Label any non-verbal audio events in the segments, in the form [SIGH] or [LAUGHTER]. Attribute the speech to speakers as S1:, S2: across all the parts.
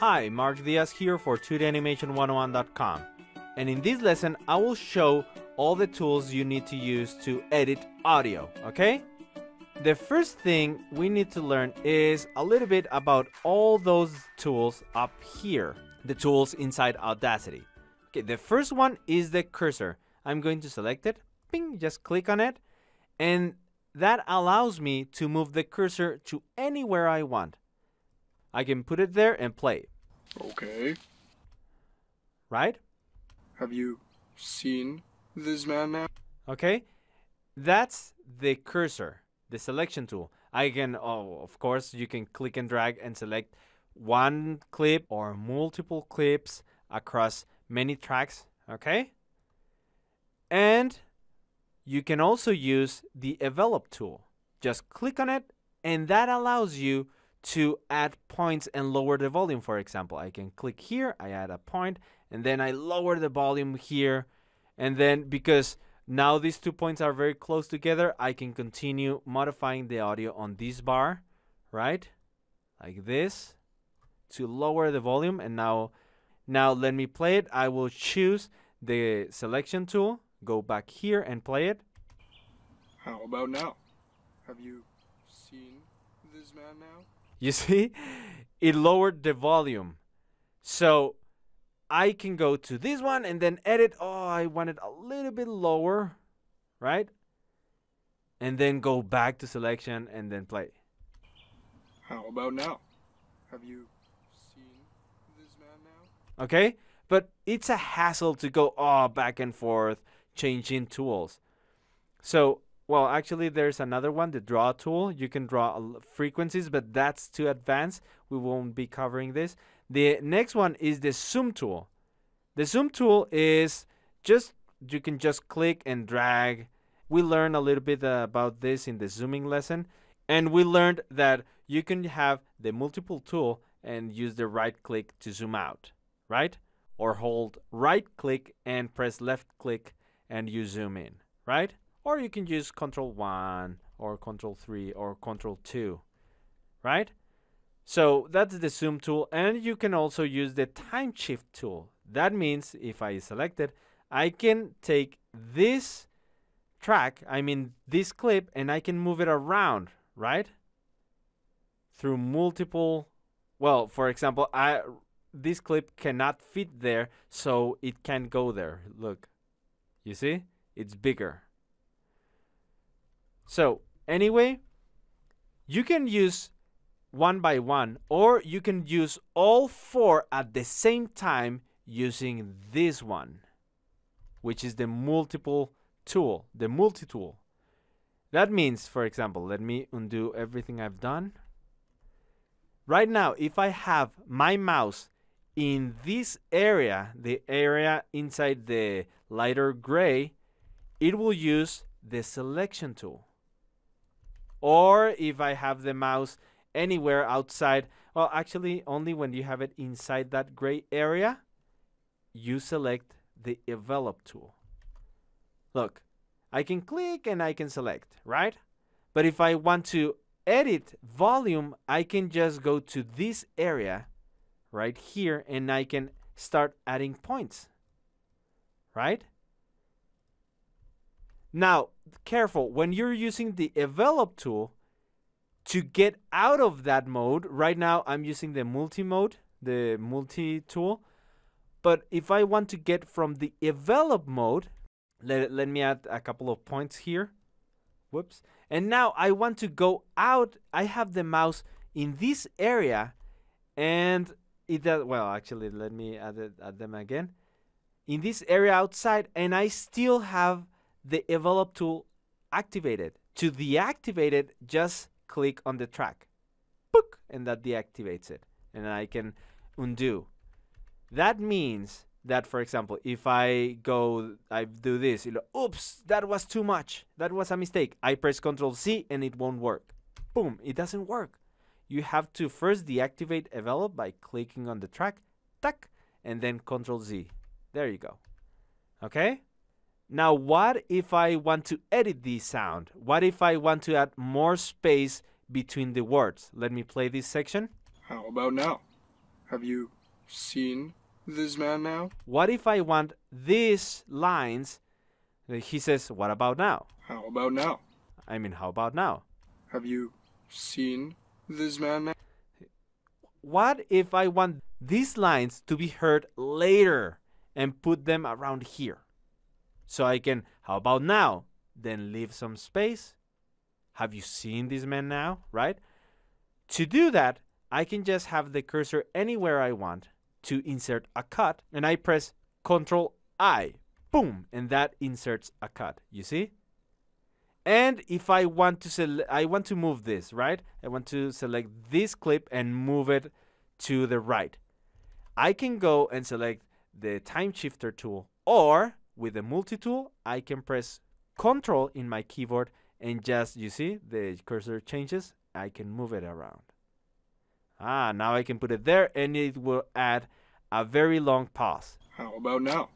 S1: Hi, Mark Diaz here for 2danimation101.com. And in this lesson, I will show all the tools you need to use to edit audio, okay? The first thing we need to learn is a little bit about all those tools up here, the tools inside Audacity. Okay, the first one is the cursor. I'm going to select it, ping, just click on it, and that allows me to move the cursor to anywhere I want. I can put it there and play.
S2: Okay.
S1: Right?
S2: Have you seen this man now?
S1: Okay? That's the cursor, the selection tool. I can, oh, of course, you can click and drag and select one clip or multiple clips across many tracks. Okay? And you can also use the envelope tool. Just click on it, and that allows you to add points and lower the volume, for example. I can click here, I add a point, and then I lower the volume here. And then because now these two points are very close together, I can continue modifying the audio on this bar, right? Like this to lower the volume. And now, now let me play it. I will choose the selection tool, go back here and play it.
S2: How about now? Have you seen this man now?
S1: You [LAUGHS] see, it lowered the volume. So I can go to this one and then edit. Oh, I want it a little bit lower, right? And then go back to selection and then play.
S2: How about now? Have you seen this man now?
S1: Okay? But it's a hassle to go oh back and forth changing tools. So well, actually, there's another one, the draw tool. You can draw frequencies, but that's too advanced. We won't be covering this. The next one is the zoom tool. The zoom tool is just, you can just click and drag. We learned a little bit about this in the zooming lesson. And we learned that you can have the multiple tool and use the right click to zoom out, right? Or hold right click and press left click and you zoom in, right? Or you can use control 1 or control 3 or control 2 right? So that's the zoom tool and you can also use the time shift tool. That means if I select it I can take this track I mean this clip and I can move it around right? Through multiple well for example I this clip cannot fit there so it can go there. Look you see? It's bigger so anyway, you can use one by one or you can use all four at the same time using this one, which is the multiple tool, the multi-tool. That means, for example, let me undo everything I've done. Right now, if I have my mouse in this area, the area inside the lighter gray, it will use the selection tool or if I have the mouse anywhere outside. Well, actually, only when you have it inside that gray area, you select the envelope tool. Look, I can click and I can select, right? But if I want to edit volume, I can just go to this area right here and I can start adding points, right? Now, careful, when you're using the envelope tool, to get out of that mode, right now I'm using the multi mode, the multi tool. But if I want to get from the envelope mode, let, let me add a couple of points here. Whoops. And now I want to go out. I have the mouse in this area and it does, well, actually, let me add, it, add them again. In this area outside and I still have the envelope tool activated. To deactivate it, just click on the track. Book, and that deactivates it. And I can undo. That means that, for example, if I go, I do this, you know, oops, that was too much. That was a mistake. I press Control C and it won't work. Boom, it doesn't work. You have to first deactivate envelope by clicking on the track, tack, and then Control Z. There you go. Okay? Now, what if I want to edit this sound? What if I want to add more space between the words? Let me play this section.
S2: How about now? Have you seen this man now?
S1: What if I want these lines? He says, What about now?
S2: How about now?
S1: I mean, how about now?
S2: Have you seen this man now?
S1: What if I want these lines to be heard later and put them around here? So I can, how about now? Then leave some space. Have you seen this man now? Right? To do that, I can just have the cursor anywhere I want to insert a cut and I press Ctrl I. Boom! And that inserts a cut. You see? And if I want to sel- I want to move this, right? I want to select this clip and move it to the right. I can go and select the time shifter tool or with the multi tool, I can press control in my keyboard and just you see the cursor changes, I can move it around. Ah, now I can put it there and it will add a very long pause.
S2: How about now?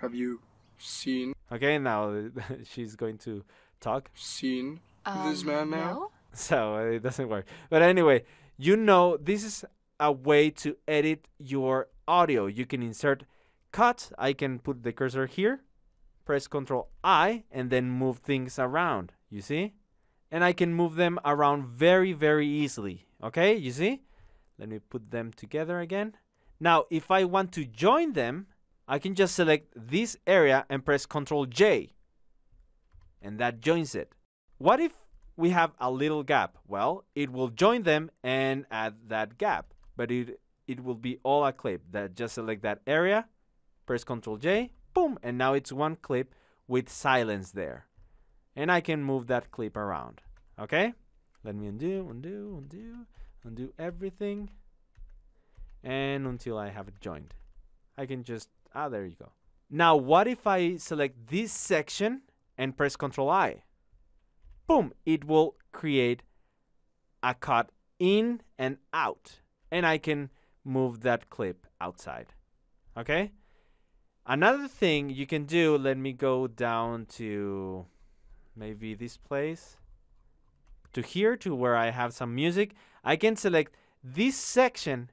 S2: Have you seen
S1: Okay, now [LAUGHS] she's going to talk.
S2: seen this
S3: Um,
S2: man now?
S3: no?
S1: so uh, it doesn't work. But anyway, you know this is a way to edit your audio. You can insert cuts. I can put the cursor here, press Ctrl I, and then move things around. You see? And I can move them around very, very easily. Okay, you see? Let me put them together again. Now, if I want to join them, I can just select this area and press Ctrl J. And that joins it. What if we have a little gap? Well, it will join them and add that gap, but it it will be all a clip. That just select that area, press Ctrl J, boom, and now it's one clip with silence there. And I can move that clip around. Okay? Let me undo, undo, undo, undo everything. And until I have it joined. I can just ah there you go. Now what if I select this section and press Ctrl I? boom, it will create a cut in and out. And I can move that clip outside. Okay? Another thing you can do, let me go down to maybe this place, to here, to where I have some music. I can select this section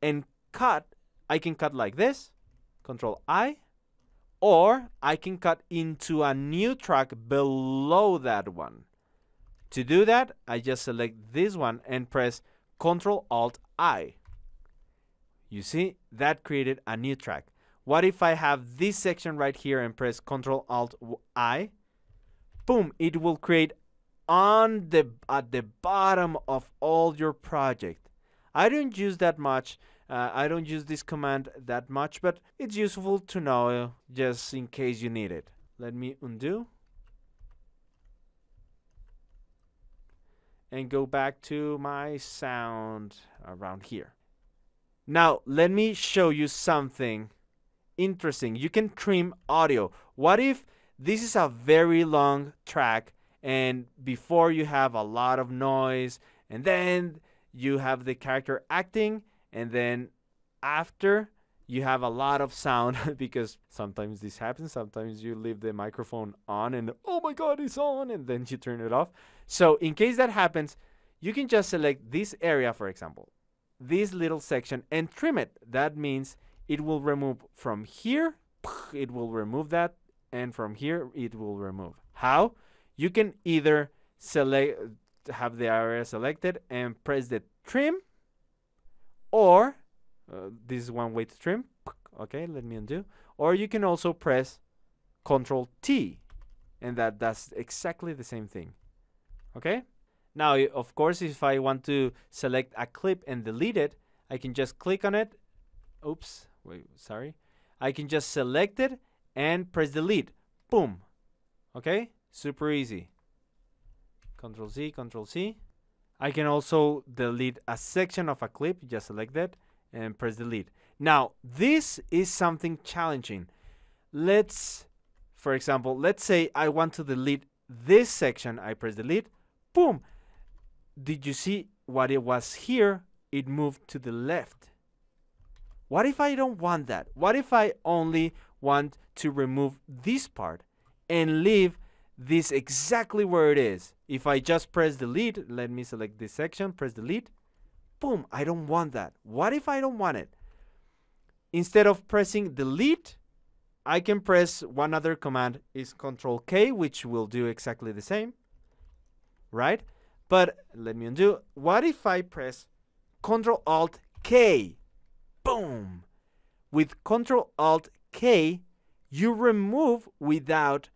S1: and cut. I can cut like this, Control I, or I can cut into a new track below that one. To do that, I just select this one and press Ctrl Alt I. You see, that created a new track. What if I have this section right here and press Ctrl Alt I? Boom, it will create on the at the bottom of all your project. I don't use that much. Uh, I don't use this command that much, but it's useful to know just in case you need it. Let me undo. and go back to my sound around here. Now, let me show you something interesting. You can trim audio. What if this is a very long track and before you have a lot of noise and then you have the character acting and then after you have a lot of sound [LAUGHS] because sometimes this happens sometimes you leave the microphone on and oh my god it's on and then you turn it off so in case that happens you can just select this area for example this little section and trim it that means it will remove from here it will remove that and from here it will remove. How? You can either select have the area selected and press the trim or uh, this is one way to trim okay let me undo. Or you can also press Ctrl T and that does exactly the same thing okay? Now of course if I want to select a clip and delete it I can just click on it. Oops wait sorry I can just select it and press delete boom okay super easy Control Z Control C I can also delete a section of a clip just select that and press delete. Now, this is something challenging. Let's, for example, let's say I want to delete this section. I press delete. Boom. Did you see what it was here? It moved to the left. What if I don't want that? What if I only want to remove this part and leave this exactly where it is? If I just press delete, let me select this section, press delete boom, I don't want that. What if I don't want it? Instead of pressing delete, I can press one other command is control K, which will do exactly the same, right? But let me undo. What if I press control alt K? Boom! With control alt K, you remove without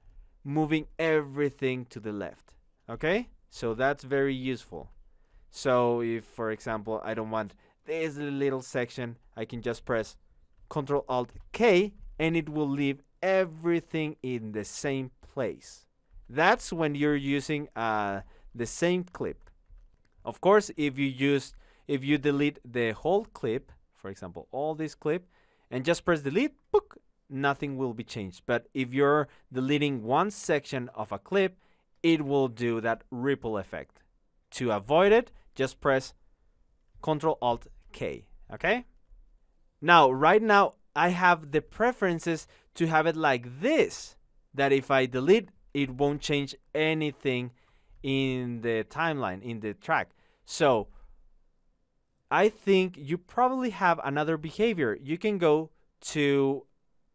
S1: moving everything to the left. Okay? So that's very useful. So if, for example, I don't want this little section, I can just press Control Alt K and it will leave everything in the same place. That's when you're using uh, the same clip. Of course, if you use if you delete the whole clip, for example, all this clip, and just press delete, book, nothing will be changed. But if you're deleting one section of a clip, it will do that ripple effect. To avoid it, just press Control Alt K. Okay? Now, right now, I have the preferences to have it like this that if I delete, it won't change anything in the timeline, in the track. So, I think you probably have another behavior. You can go to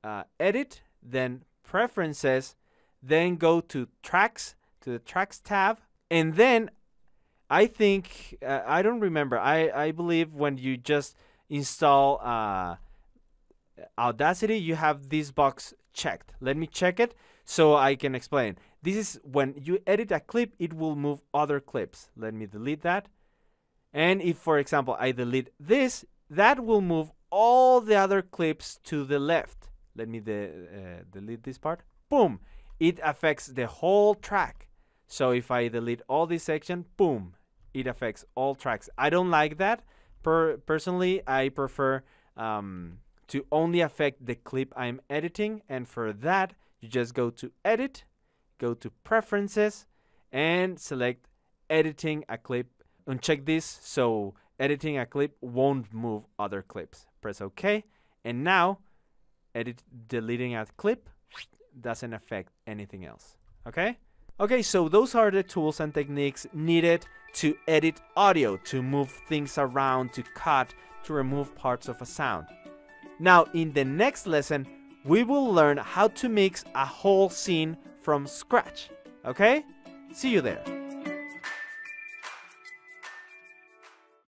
S1: uh, Edit, then Preferences, then go to Tracks, to the Tracks tab, and then I think uh, I don't remember. I I believe when you just install uh, Audacity, you have this box checked. Let me check it so I can explain. This is when you edit a clip, it will move other clips. Let me delete that. And if, for example, I delete this, that will move all the other clips to the left. Let me de uh, delete this part. Boom! It affects the whole track. So if I delete all this section, boom, it affects all tracks. I don't like that. Per personally, I prefer um, to only affect the clip I'm editing. And for that, you just go to Edit, go to Preferences, and select Editing a Clip. Uncheck this so editing a clip won't move other clips. Press OK. And now, edit deleting a clip doesn't affect anything else. Okay? Okay, so those are the tools and techniques needed to edit audio, to move things around, to cut, to remove parts of a sound. Now, in the next lesson, we will learn how to mix a whole scene from scratch. Okay? See you there.